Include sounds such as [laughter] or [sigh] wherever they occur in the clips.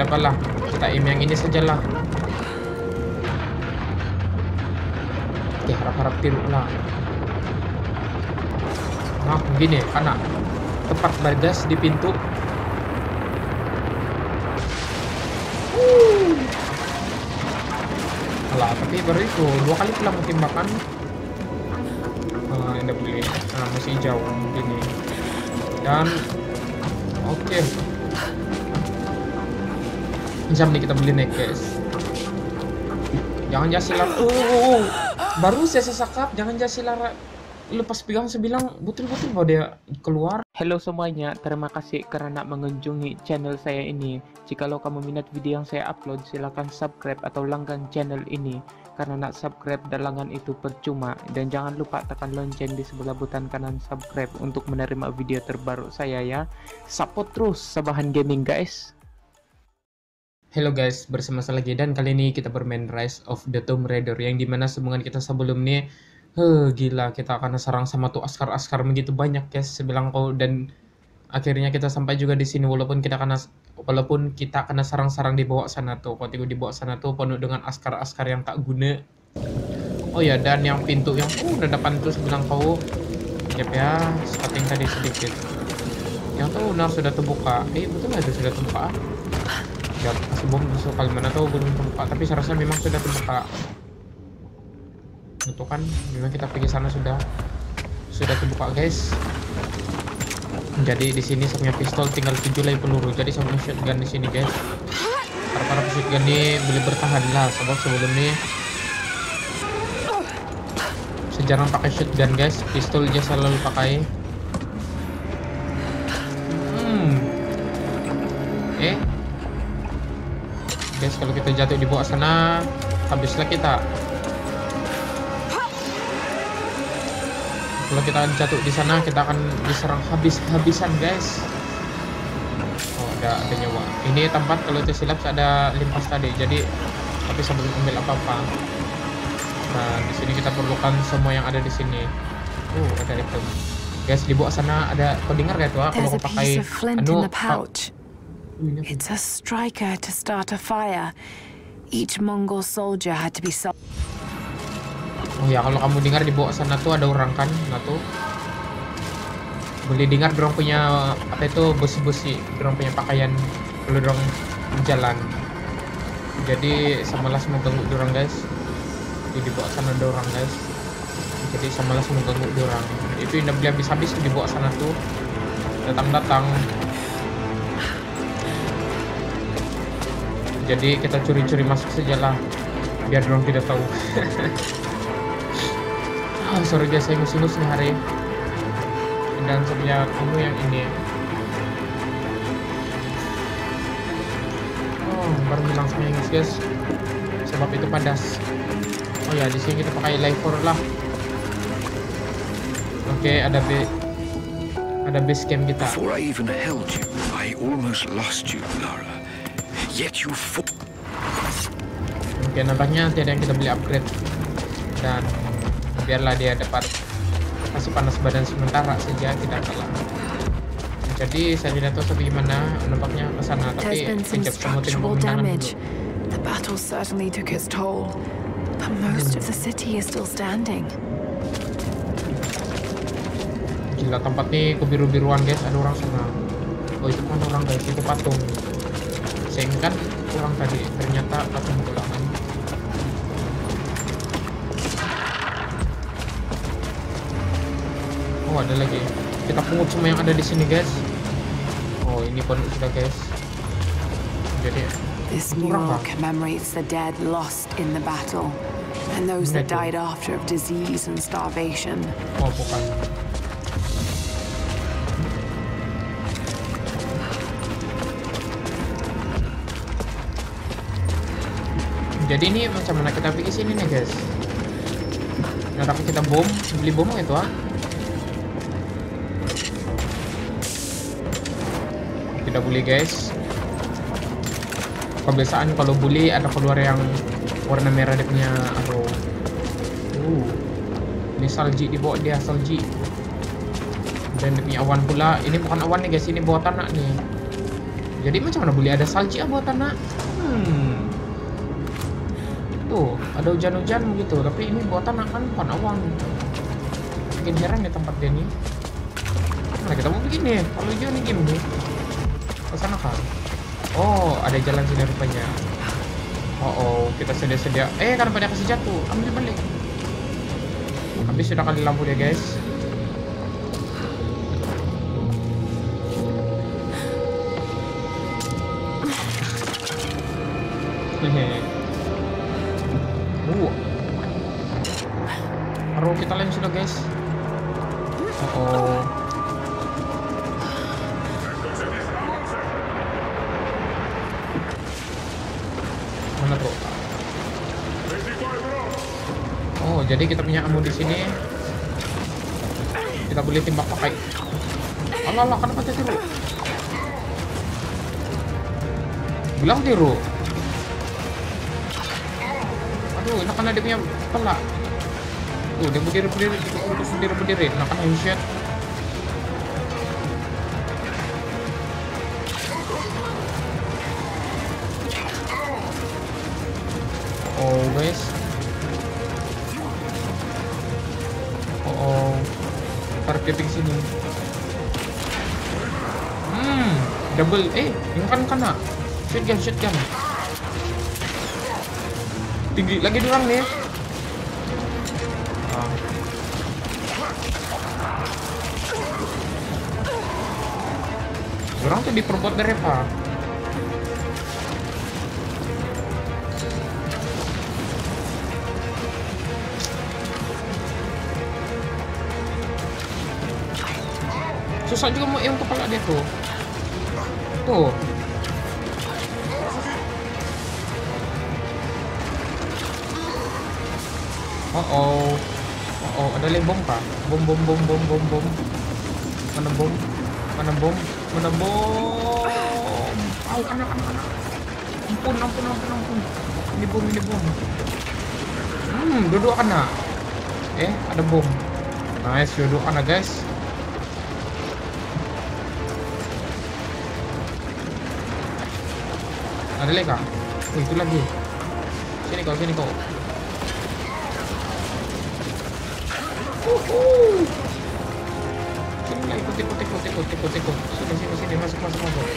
tidak apalah kita aim yang ini sajalah. Oke harap-harap tiru lah nah begini karena tepat bagas di pintu. Alah, tapi baru itu. Dua kali pulang tembakan uh, ini. Beli nah, masih jauh begini dan oke. okay. Jam nih kita beli naik guys jangan jasilar oh, oh, oh. baru saya sesakap jangan jasilar lepas pegang saya bilang betul-betul bahwa dia keluar Halo semuanya, terima kasih karena mengunjungi channel saya ini. Jikalau kamu minat video yang saya upload, silahkan subscribe atau langgan channel ini. Karena nak subscribe dan langgan itu percuma. Dan jangan lupa tekan lonceng di sebelah butang kanan subscribe untuk menerima video terbaru saya ya. Support terus Sabahan Gaming guys. Halo guys, bersama saya lagi dan kali ini kita bermain Rise of the Tomb Raider yang di mana semuanya kita sebelum ini Heh, gila kita akan serang sama tuh askar-askar begitu banyak guys sebilang kau dan akhirnya kita sampai juga di sini walaupun kita kena walaupun kita kena sarang-sarang di bawah sana tuh kau di bawah sana tuh penuh dengan askar-askar yang tak guna. Oh ya dan yang pintu yang uh, udah depan tuh sebilang kau yep ya starting tadi sedikit. Yang tuh nah sudah terbuka eh betul nggak sudah terbuka ya sebelum kali mana tuh belum terbuka tapi saya rasa memang sudah terbuka. Itu kan memang kita pergi sana sudah sudah terbuka guys. Jadi di sini saya pistol tinggal 7 lagi peluru. Jadi saya shotgun di sini guys. Para para shotgun ini boleh bertahan lah sebab sebelum ini saya jarang pakai shotgun guys. Pistol aja selalu pakai guys kalau kita jatuh di bawah sana habislah kita. Kalau kita jatuh di sana kita akan diserang habis-habisan guys. Oh ada ada nyawa. Ini tempat kalau itu silap ada limpas tadi jadi tapi sebelum ambil apa-apa. Nah di sini kita perlukan semua yang ada di sini. Oh ada itu guys di bawah sana ada kau dengar gak tuh kalau kau pakai? anu It's a striker to start a fire. Each Mongol soldier had to be Oh ya kalau kamu dengar di bawah sana tuh ada orang kan, nah tuh boleh dengar dorong punya apa itu besi-besi, dorong punya pakaian kalau dorong jalan. Jadi samalah semua ganggu dorong guys. Jadi di bawah sana ada orang guys. Jadi samalah semua ganggu dorong. Itu yang beli habis-habis di bawah sana tuh datang-datang. Jadi kita curi-curi masuk saja lah biar dorong tidak tahu. Oh, [laughs] sorry guys, saya nih hari Dan sebenarnya kamu yang ini Oh, baru bilang sama ingus guys Sebab itu padas Oh ya, di sini kita pakai life lah Oke, okay, ada B ada base camp kita. Before I even held you, I almost lost you, Lara. Yet you. Oke, okay, nampaknya tidak yang kita beli upgrade. Dan biarlah dia dapat kasih panas badan sementara saja tidak kalah jadi saya tidak tahu sampai gimana nampaknya ke sana tapi kejap pemenangan dulu The battle certainly took its toll, but most of the city is still standing. Gila tempat nih kebiru-biruan guys, ada orang sana. Oh itu kan orang guys, itu patung. Saya kan orang tadi, ternyata patung tulangan. Oh ada lagi. Kita pungut semua yang ada di sini guys. Oh ini pun sudah guys. Jadi This mural commemorates the dead lost in the battle and those that died after of disease and starvation. Oh bukan. Jadi ini macam mana kita pergi sini nih guys? Nah, tapi kita bom, beli bom itu ah. tidak boleh guys kebiasaan kalau bully ada keluar yang warna merah dia punya uh ini salji di bawah dia salji dan dia awan pula ini bukan awan nih guys ini bawah tanah nih Jadi macam mana boleh ada salji buat anak? Hmm. Tuh, ada hujan-hujan gitu, tapi ini buatan kan panawang. Bikin heran ya tempat dia nih. Nah, kita mau begini. Kalau hijau nih game nih. Ke sana kan? Oh, ada jalan sini rupanya. Oh, oh, kita sedia-sedia. Eh, karena pada kasih jatuh. Ambil balik. Habis sudah kali lampu dia, guys. Hehehe. Jadi kita punya ammo di sini. Kita boleh tembak pakai. Alah, alah, kenapa dia tiru? Bilang tiru. Aduh, enak karena dia punya pelak. Tuh, dia berdiri berdiri, terus berdiri berdiri. Enak kan headshot. Oh, guys. Targeting sini. Hmm, double. Eh, yang kan kena. Shotgun, shotgun. Tinggi lagi dorang nih. Ah. Dorang tuh diperbuat dari apa? Susah juga yang kepala dia tuh. Tuh. Oh oh. Oh oh, ada lagi bom kah? Bom bom bom bom bom bom. Mana bom? Mana bom? Mana bom? Au, kena kena kena. Ampun ampun ampun ampun. Ini bom ini bom. Hmm, duduk kena. Eh, ada bom. Nice, duduk kena guys. Ada lagi kah? Oh, itu lagi. Sini kau, sini kau. Uhuh. Sini lah, ikut, ikut, ikut, ikut, ikut, ikut. Sini, sini, sini, masuk, masuk, masuk.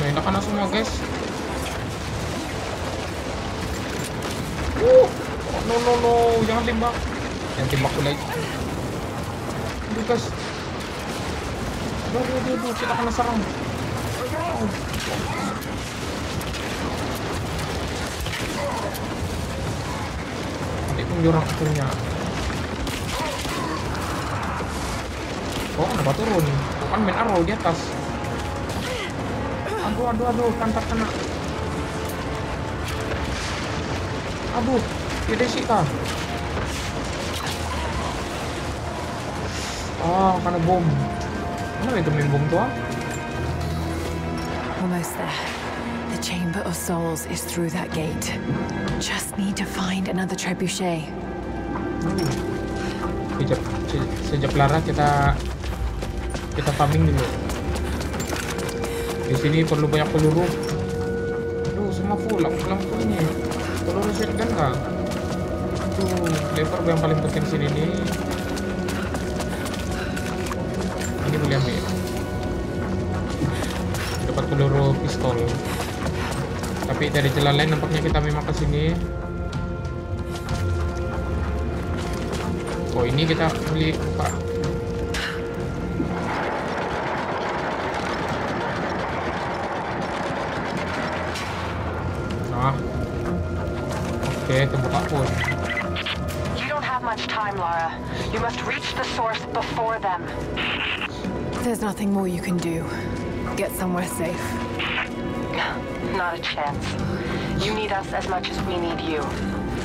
Nah, enak kan semua, guys. Uh, oh, no, no, no, jangan tembak. Jangan tembak lagi. Aduh, guys. Aduh, aduh, aduh, aduh, kita kena serang. Oh. Nanti pun jorang akhirnya. Oh, kenapa turun? Kan main arrow di atas. Aduh, aduh, aduh, pantat kena. Aduh, tidak sih kah? Ah, karena bom. Itu main bom tuh? ah? Almost there. The Chamber of Souls is through that gate. Just need to find another trebuchet. Sejak, se- sejak Lara kita kita farming dulu. Di sini perlu banyak peluru. Aduh, semua full, lampu lampu ini. Peluru shotgun nggak? Aduh, lever yang paling penting sini nih. Ini boleh ambil. Dapat peluru pistol. Tapi dari jalan lain nampaknya kita memang ke sini. Oh ini kita beli buka. Nah. Oke, terbuka pun. You don't have much time, Lara. You must reach the source before them. There's nothing more you can do. Get somewhere safe. Not a chance. You need us as much as we need you.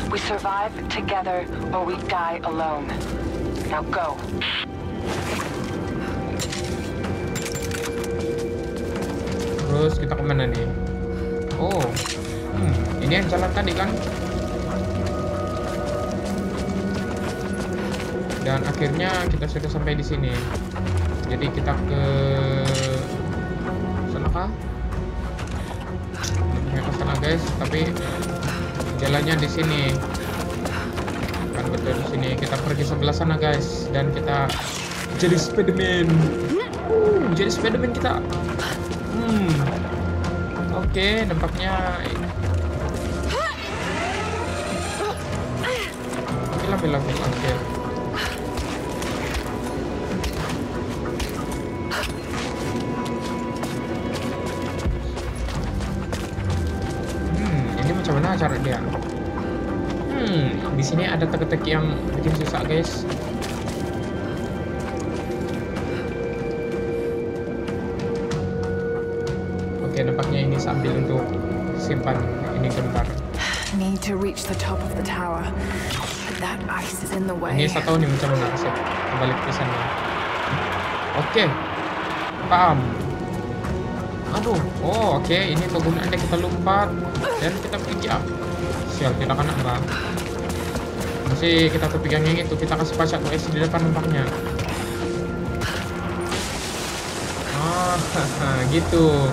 We survive together or we die alone. Now go. Terus kita ke mana nih? Oh, hmm, ini yang jalan tadi kan? Dan akhirnya kita sudah sampai di sini. Jadi kita ke sana kah ya ke sana guys. Tapi jalannya di sini. Kan betul di sini. Kita pergi sebelah sana guys. Dan kita jadi Spiderman. Uh, jadi Spiderman kita. Hmm. Oke nampaknya oke lah bilang oke Hmm, ini macam mana cara dia? Hmm, di sini ada teka-teki yang bikin susah, guys. Oke, nampaknya ini sambil untuk simpan ini gambar. [sighs] Need to reach the top of the tower, that ice is in the Ini way. saya tahu nih macam mana resep kembali ke sana. Oke, paham. Aduh, oh oke, ini kegunaannya kita lompat dan kita pergi up. Sial, kita kena bang. Masih kita terpegang yang itu, kita kasih pasak guys di depan nampaknya. Ah, [laughs] gitu.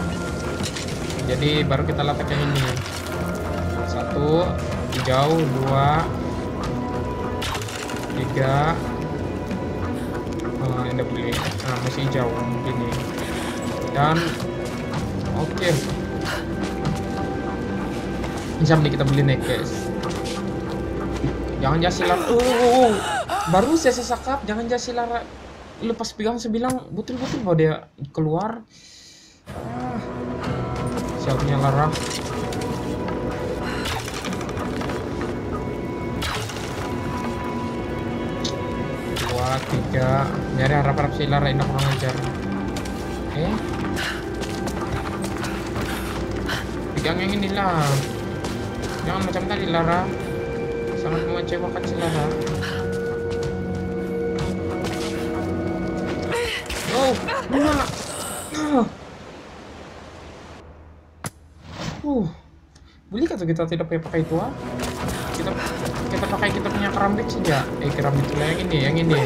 Jadi baru kita letak yang ini. Satu, hijau, dua, tiga oh, ini nah, masih hijau begini dan oke. Jam nih kita beli naik guys? Jangan jasilar oh. baru saya sesakap jangan jasilar lepas pegang saya bilang betul-betul bahwa dia keluar. Ah. siapnya Lara dua tiga. Nyari harap harap si Lara ini kurang ajar. Eh pegang yang inilah. Jangan macam tadi Lara. Sangat mengecewakan si Lara. Oh bunga. Ah. uh. Boleh kata kita tidak pakai pakai itu kita kita pakai kita punya kerambit saja eh kerambit lah yang ini yang ini.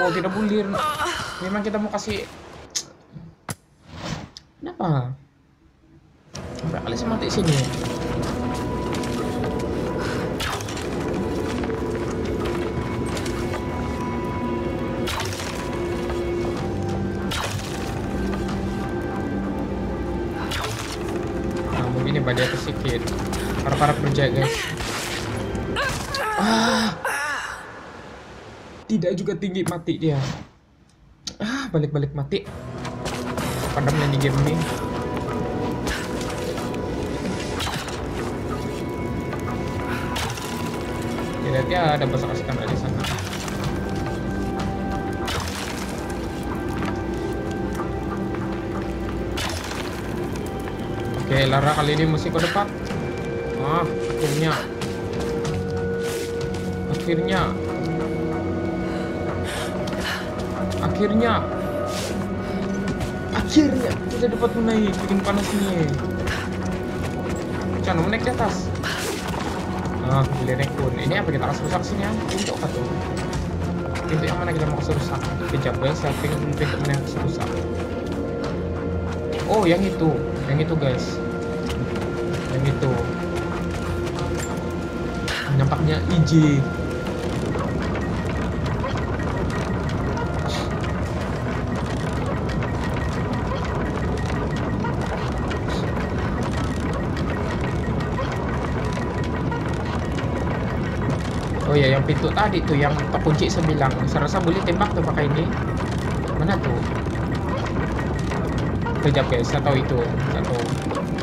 Oh tidak bulir memang kita mau kasih kenapa berapa kali saya mati sini? Nah badai atas sedikit para-para kerja guys ah. Tidak juga tinggi mati dia. Ah balik-balik mati. Padamnya di game ini dia ada besar sekali di sana Oke, Lara kali ini mesti ke depan. Ah, akhirnya. Akhirnya. Akhirnya. Akhirnya kita dapat menaik bikin panas ini. Jangan mau naik ke atas. Ah, boleh naik pun. Ini apa kita kasih rusak sini ya? Pintu apa tuh? Pintu yang mana kita mau rusak? Kejap saya pengen pintu mana yang rusak. Oh, yang itu. Yang itu, guys. Yang itu. Nampaknya IJ. Pintu tadi tuh yang terkunci sembilan. Saya rasa boleh tembak tuh pakai ini. Mana tuh? Kejap guys, saya tahu itu satu.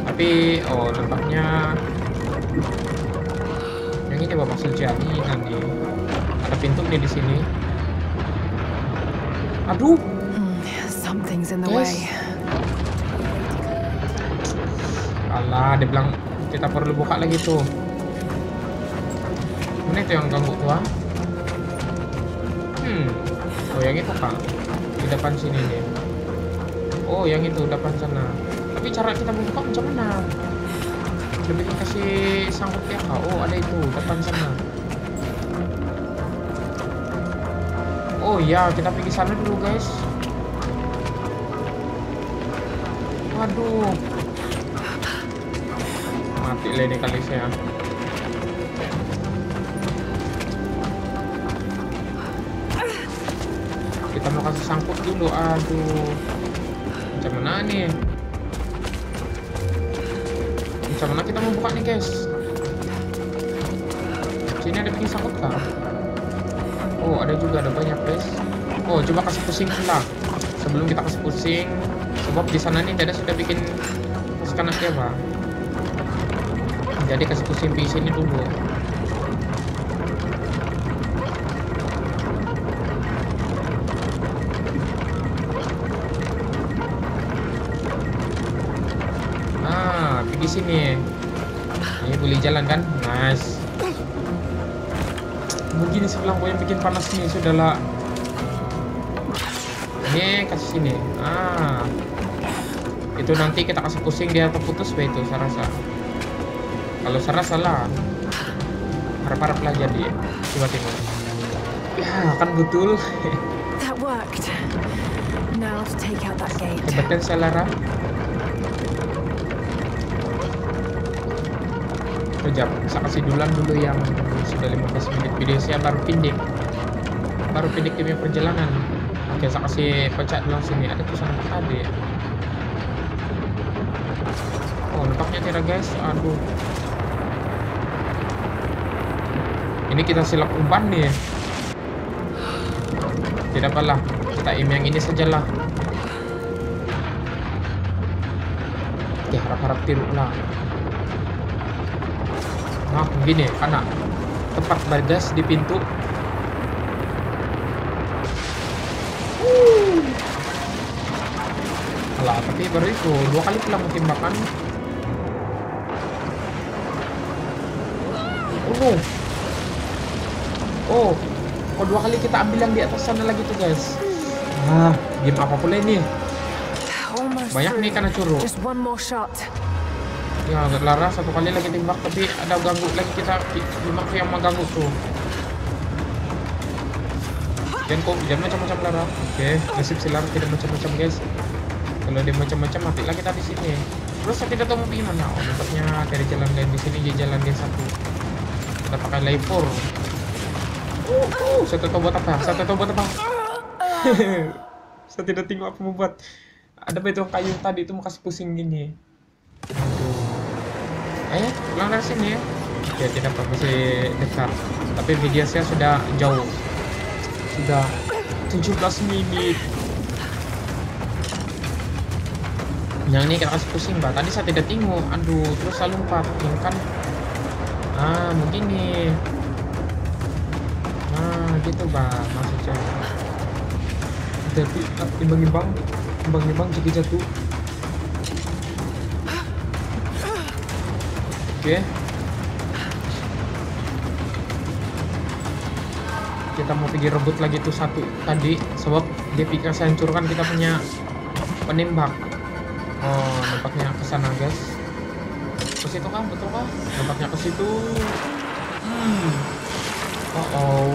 Tapi oh nampaknya yang ini bapak sejati nanti ada pintu nih di sini. Aduh, Hmm, something's in the Yes. way. alah dia bilang kita perlu buka lagi tuh. Mana itu yang ganggu tuh? ah? Hmm, oh yang itu kak di depan sini nih. Oh yang itu depan sana. Tapi cara kita membuka macam mana? Lebih kasih sangkut ya kak. Oh ada itu depan sana. Oh iya, kita pergi sana dulu guys. Waduh. Mati lah ini kali saya. Kita mau kasih sangkut dulu. Aduh. Macam mana nih? Macam mana kita mau buka nih guys? Sini ada bikin sangkut kah? Oh ada juga ada banyak guys. Oh coba kasih pusing pula. Sebelum kita kasih pusing, sebab di sana nih dada sudah bikin pasukan aja pak. Jadi kasih pusing di sini dulu. Sini. Ini boleh jalan kan? Nice. Begini sebelah yang bikin panas nih, sudahlah. Ini kasih sini. Ah. Itu nanti kita kasih pusing dia terputus be itu saya rasa. Kalau saya rasa lah. Harap-harap lah jadi. Coba tengok. Ya, kan betul. That worked. Kan saya kasih duluan dulu yang sudah 15 menit video saya baru pendek baru pendek demi perjalanan. Oke saya kasih pencet dulu sini ada tulisan apa tadi oh nampaknya tidak guys. Aduh. Ini kita silap umpan nih. Tidak apalah kita aim yang ini sajalah. Oke harap-harap tiru lah nah begini karena tempat bagas di pintu. Alah, tapi baru itu. Dua kali pulang tembakan oh. Oh kok dua kali kita ambil yang di atas sana lagi tuh guys? Ah game apa pula ini. Banyak nih karena curug Ya, Lara satu kali lagi tembak tapi ada ganggu lagi kita tembak yang mengganggu tuh. Jangan kok, jangan macam-macam Lara. Oke, nasib si Lara tidak macam-macam guys. Kalau dia macam-macam mati lagi tadi sini. Terus saya tidak tahu mau pergi mana. Oh, nampaknya dari jalan lain di sini dia jalan dia satu. Kita pakai lever. Uh, uh, saya tahu buat apa. Saya tahu buat apa. [laughs] saya tidak tengok apa mau buat. Ada betul kayu tadi itu mau kasih pusing gini. Eh, pulang dari sini ya. Ya tidak masih dekat. Tapi video saya sudah jauh. Sudah 17 menit. Yang ini kita kasih pusing, Mbak. Tadi saya tidak tengok. Aduh, terus saya lompat. Ini kan Ah, mungkin nih. Nah, gitu, Bang. Maksudnya. Jadi, imbang-imbang. Imbang-imbang jadi jatuh. Oke. Kita mau pergi rebut lagi tuh satu tadi sebab dia pikir saya hancurkan kita punya penembak. Oh, nampaknya ke sana, guys. Ke situ kah? Betul kah? Nampaknya ke situ. Hmm. Oh. Oh.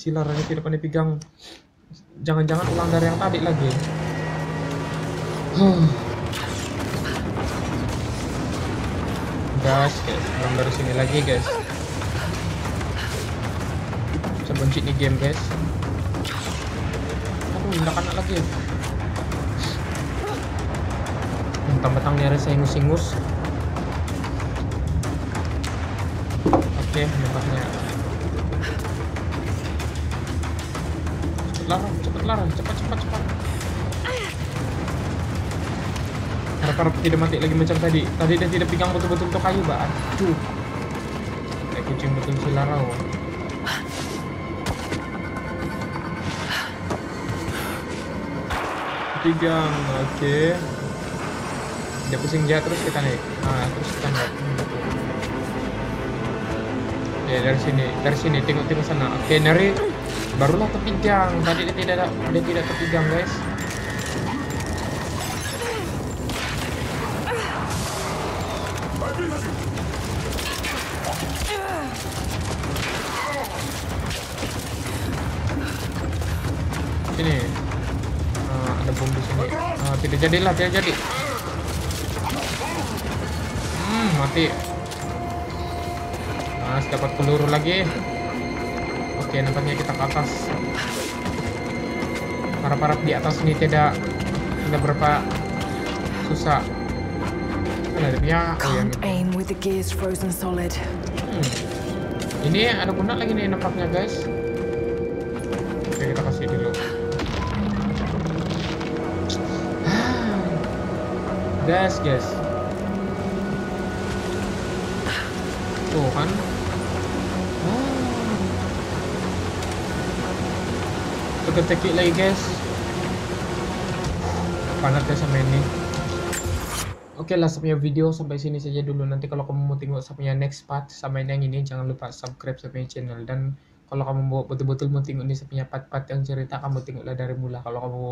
Si laranya tidak pandai pegang. Jangan-jangan ulang dari yang tadi lagi. Gas, guys. Ulang dari sini lagi, guys. Saya benci nih game, guys. Aduh, tidak kena lagi. Bentang-bentang nih saya ingus-ingus. Oke, nampaknya larang, cepat larang, cepat cepat cepat. Harap-harap tidak mati lagi macam tadi. Tadi dia tidak pegang betul-betul untuk kayu, Mbak. Aduh. Kayak kucing betul si larau. Pegang, oke. Dia pusing dia terus kita naik. Nah, terus kita naik. Ya dari sini, dari sini tengok-tengok sana. Oke, dari barulah terpegang tadi dia tidak dia tidak terpegang guys. Ini uh, ada bom di sini. Uh, tidak jadilah tidak jadi. Hmm mati. Mas dapat peluru lagi. Oke, nampaknya kita ke atas. Para-para di atas ini tidak tidak berapa susah. Kan ada ya, oh ya. Hmm. Ini ada guna lagi nih nampaknya guys. Oke kita kasih dulu. gas guys. Tuh kan. Kita tekik lagi guys. Panat ya sama ini. Oke lah sampai video sampai sini saja dulu. Nanti kalau kamu mau tengok sampai next part sama yang ini jangan lupa subscribe sampai channel. Dan kalau kamu mau betul-betul mau tengok ini sampai part-part yang cerita kamu tengoklah dari mula. Kalau kamu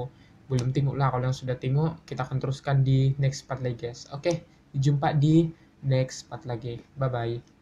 belum tengok lah kalau yang sudah tengok kita akan teruskan di next part lagi guys. Oke jumpa di next part lagi. Bye bye